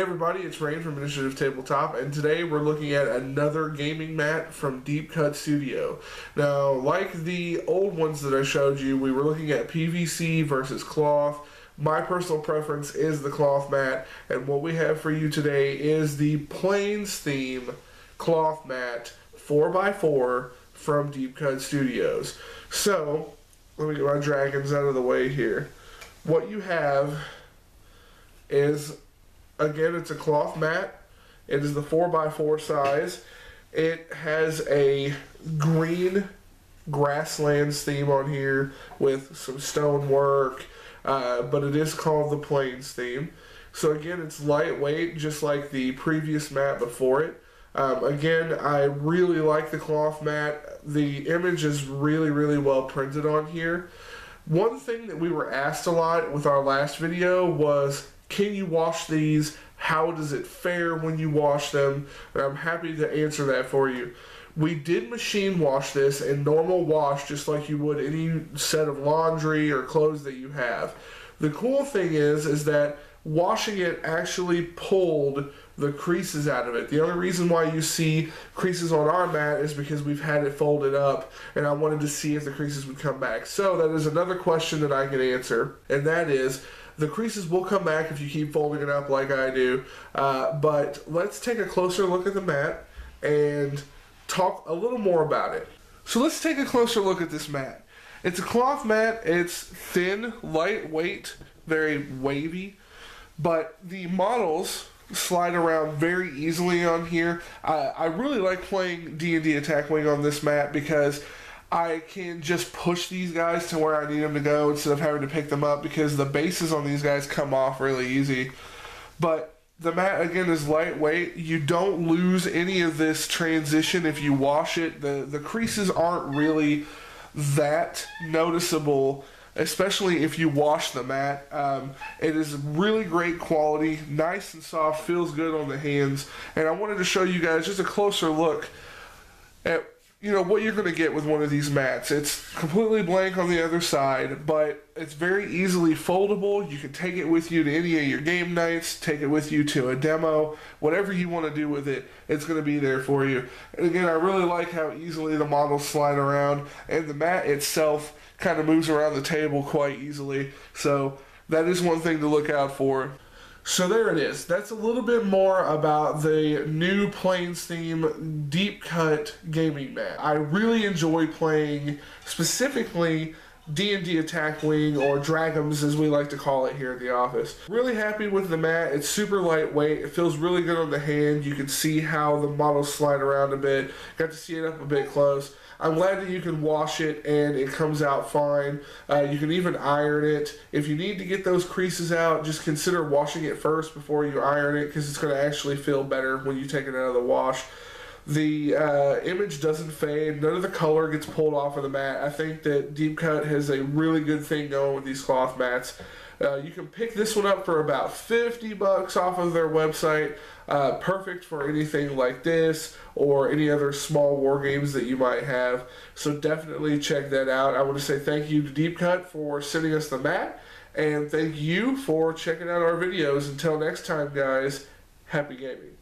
everybody, it's Raine from Initiative Tabletop, and today we're looking at another gaming mat from Deep Cut Studio. Now, like the old ones that I showed you, we were looking at PVC versus cloth. My personal preference is the cloth mat, and what we have for you today is the Plains theme cloth mat 4x4 from Deep Cut Studios. So, let me get my dragons out of the way here. What you have is again it's a cloth mat. It is the 4x4 size. It has a green grasslands theme on here with some stone work, uh, but it is called the Plains theme. So again, it's lightweight, just like the previous mat before it. Um, again, I really like the cloth mat. The image is really, really well printed on here. One thing that we were asked a lot with our last video was, can you wash these? How does it fare when you wash them? And I'm happy to answer that for you. We did machine wash this in normal wash, just like you would any set of laundry or clothes that you have. The cool thing is, is that washing it actually pulled the creases out of it. The only reason why you see creases on our mat is because we've had it folded up and I wanted to see if the creases would come back. So that is another question that I can answer and that is the creases will come back if you keep folding it up like I do. Uh, but let's take a closer look at the mat and talk a little more about it. So let's take a closer look at this mat. It's a cloth mat. It's thin, lightweight, very wavy, but the models slide around very easily on here. Uh, I really like playing D&D Attack Wing on this mat because I can just push these guys to where I need them to go instead of having to pick them up because the bases on these guys come off really easy. But the mat again is lightweight. You don't lose any of this transition if you wash it. The the creases aren't really that noticeable especially if you wash the mat. Um, it is really great quality, nice and soft, feels good on the hands. And I wanted to show you guys just a closer look at you know what you're going to get with one of these mats. It's completely blank on the other side, but it's very easily foldable. You can take it with you to any of your game nights, take it with you to a demo, whatever you want to do with it, it's going to be there for you. And again, I really like how easily the models slide around, and the mat itself kind of moves around the table quite easily. So that is one thing to look out for. So there it is. That's a little bit more about the new Plains theme deep cut gaming mat. I really enjoy playing specifically D&D Attack Wing or Dragons as we like to call it here at the office. Really happy with the mat. It's super lightweight. It feels really good on the hand. You can see how the models slide around a bit. Got to see it up a bit close. I'm glad that you can wash it and it comes out fine. Uh, you can even iron it. If you need to get those creases out, just consider washing it first before you iron it because it's going to actually feel better when you take it out of the wash. The uh, image doesn't fade. None of the color gets pulled off of the mat. I think that Deep Cut has a really good thing going with these cloth mats. Uh, you can pick this one up for about 50 bucks off of their website. Uh, perfect for anything like this or any other small war games that you might have. So definitely check that out. I want to say thank you to Deep Cut for sending us the mat. And thank you for checking out our videos. Until next time, guys, happy gaming.